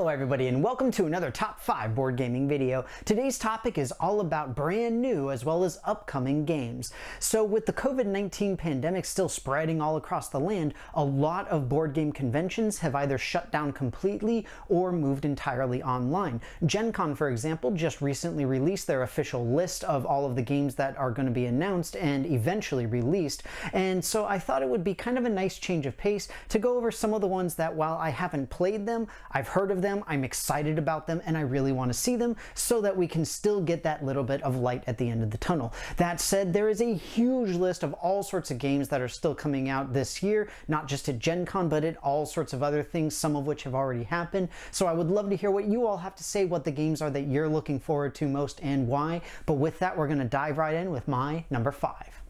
Hello everybody and welcome to another top 5 board gaming video. Today's topic is all about brand new as well as upcoming games. So with the COVID-19 pandemic still spreading all across the land, a lot of board game conventions have either shut down completely or moved entirely online. Gen Con for example just recently released their official list of all of the games that are going to be announced and eventually released and so I thought it would be kind of a nice change of pace to go over some of the ones that while I haven't played them, I've heard of them, I'm excited about them, and I really want to see them so that we can still get that little bit of light at the end of the tunnel. That said, there is a huge list of all sorts of games that are still coming out this year, not just at Gen Con, but at all sorts of other things, some of which have already happened. So I would love to hear what you all have to say, what the games are that you're looking forward to most and why. But with that, we're going to dive right in with my number five.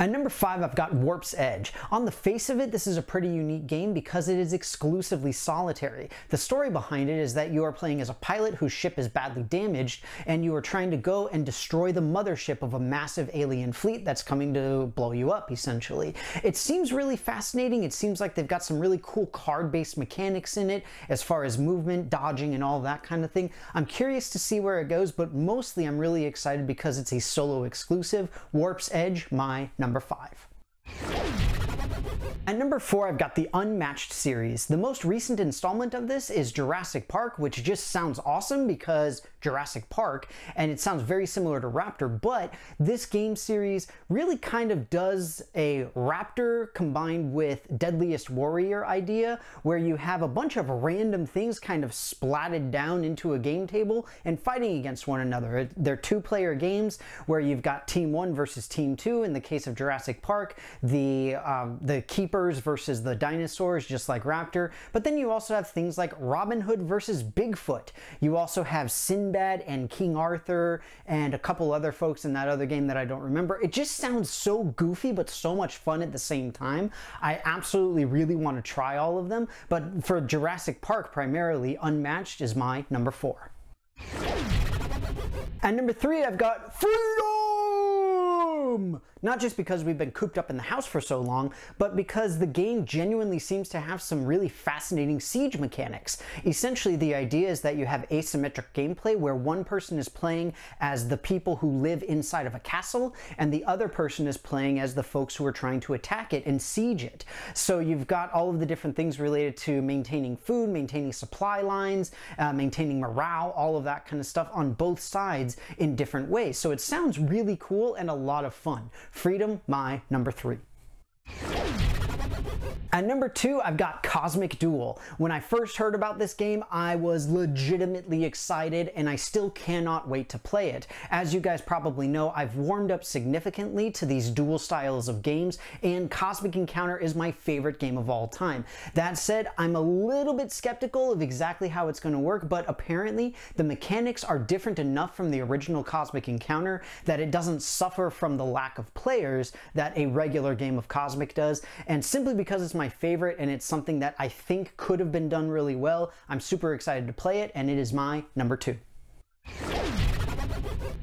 At number five, I've got Warp's Edge. On the face of it, this is a pretty unique game because it is exclusively solitary. The story behind it is that you are playing as a pilot whose ship is badly damaged, and you are trying to go and destroy the mothership of a massive alien fleet that's coming to blow you up, essentially. It seems really fascinating. It seems like they've got some really cool card-based mechanics in it as far as movement, dodging, and all that kind of thing. I'm curious to see where it goes, but mostly I'm really excited because it's a solo exclusive. Warp's Edge, my number five. At number 4, I've got the Unmatched series. The most recent installment of this is Jurassic Park, which just sounds awesome because Jurassic Park, and it sounds very similar to Raptor, but this game series really kind of does a Raptor combined with Deadliest Warrior idea, where you have a bunch of random things kind of splatted down into a game table and fighting against one another. They're two-player games where you've got Team 1 versus Team 2. In the case of Jurassic Park, the, um, the keeper versus the dinosaurs, just like Raptor. But then you also have things like Robin Hood versus Bigfoot. You also have Sinbad and King Arthur and a couple other folks in that other game that I don't remember. It just sounds so goofy, but so much fun at the same time. I absolutely really want to try all of them. But for Jurassic Park, primarily, Unmatched is my number four. And number three, I've got Freedom! Not just because we've been cooped up in the house for so long, but because the game genuinely seems to have some really fascinating siege mechanics. Essentially, the idea is that you have asymmetric gameplay where one person is playing as the people who live inside of a castle, and the other person is playing as the folks who are trying to attack it and siege it. So you've got all of the different things related to maintaining food, maintaining supply lines, uh, maintaining morale, all of that kind of stuff on both sides in different ways. So it sounds really cool and a lot of fun. Freedom, my number three. At number two, I've got Cosmic Duel. When I first heard about this game, I was legitimately excited and I still cannot wait to play it. As you guys probably know, I've warmed up significantly to these duel styles of games and Cosmic Encounter is my favorite game of all time. That said, I'm a little bit skeptical of exactly how it's going to work, but apparently the mechanics are different enough from the original Cosmic Encounter that it doesn't suffer from the lack of players that a regular game of Cosmic does, and simply because it's my favorite and it's something that I think could have been done really well. I'm super excited to play it and it is my number two.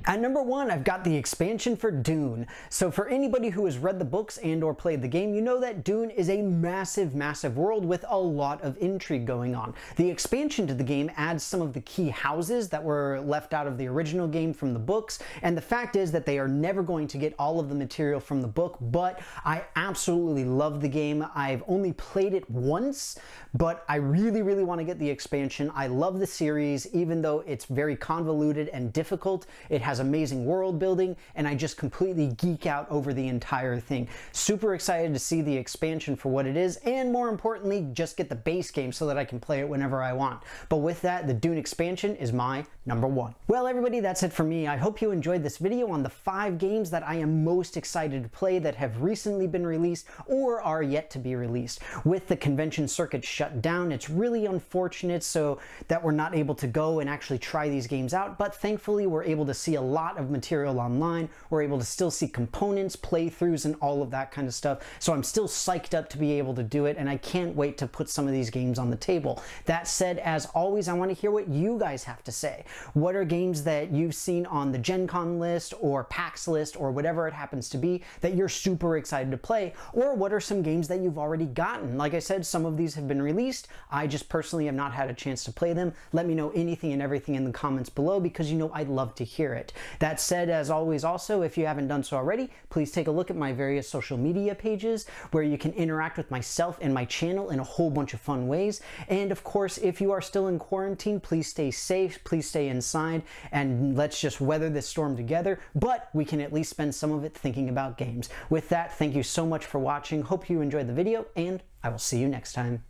At number one, I've got the expansion for Dune. So for anybody who has read the books and or played the game, you know that Dune is a massive, massive world with a lot of intrigue going on. The expansion to the game adds some of the key houses that were left out of the original game from the books, and the fact is that they are never going to get all of the material from the book, but I absolutely love the game. I've only played it once, but I really, really want to get the expansion. I love the series, even though it's very convoluted and difficult. It has has amazing world building, and I just completely geek out over the entire thing. Super excited to see the expansion for what it is, and more importantly, just get the base game so that I can play it whenever I want. But with that, the Dune expansion is my number one. Well, everybody, that's it for me. I hope you enjoyed this video on the five games that I am most excited to play that have recently been released or are yet to be released. With the convention circuit shut down, it's really unfortunate so that we're not able to go and actually try these games out, but thankfully we're able to see a lot of material online. We're able to still see components, playthroughs, and all of that kind of stuff. So I'm still psyched up to be able to do it, and I can't wait to put some of these games on the table. That said, as always, I want to hear what you guys have to say. What are games that you've seen on the Gen Con list or PAX list or whatever it happens to be that you're super excited to play? Or what are some games that you've already gotten? Like I said, some of these have been released. I just personally have not had a chance to play them. Let me know anything and everything in the comments below because you know I'd love to hear it. That said, as always, also, if you haven't done so already, please take a look at my various social media pages where you can interact with myself and my channel in a whole bunch of fun ways. And of course, if you are still in quarantine, please stay safe, please stay inside, and let's just weather this storm together. But we can at least spend some of it thinking about games. With that, thank you so much for watching. Hope you enjoyed the video, and I will see you next time.